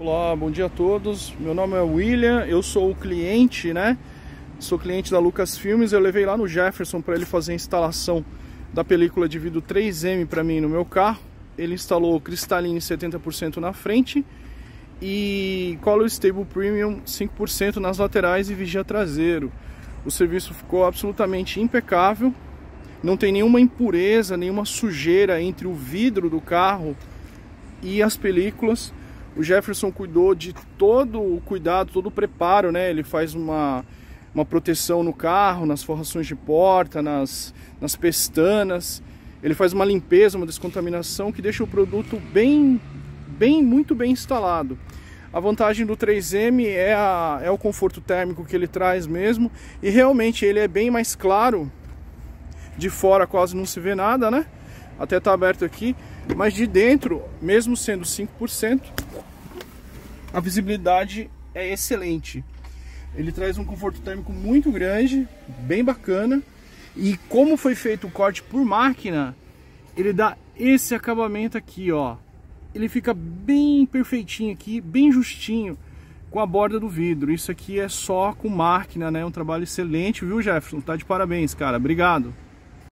Olá, bom dia a todos. Meu nome é William, eu sou o cliente, né? Sou cliente da Lucas Filmes. Eu levei lá no Jefferson para ele fazer a instalação da película de vidro 3M para mim no meu carro. Ele instalou Cristaline 70% na frente e Color Stable Premium 5% nas laterais e vigia traseiro. O serviço ficou absolutamente impecável. Não tem nenhuma impureza, nenhuma sujeira entre o vidro do carro e as películas. O Jefferson cuidou de todo o cuidado, todo o preparo, né? Ele faz uma, uma proteção no carro, nas forrações de porta, nas, nas pestanas. Ele faz uma limpeza, uma descontaminação que deixa o produto bem, bem, muito bem instalado. A vantagem do 3M é, a, é o conforto térmico que ele traz mesmo e realmente ele é bem mais claro. De fora quase não se vê nada, né? Até tá aberto aqui, mas de dentro, mesmo sendo 5%, a visibilidade é excelente. Ele traz um conforto térmico muito grande, bem bacana. E como foi feito o corte por máquina, ele dá esse acabamento aqui, ó. Ele fica bem perfeitinho aqui, bem justinho com a borda do vidro. Isso aqui é só com máquina, né? Um trabalho excelente, viu, Jefferson? Tá de parabéns, cara. Obrigado.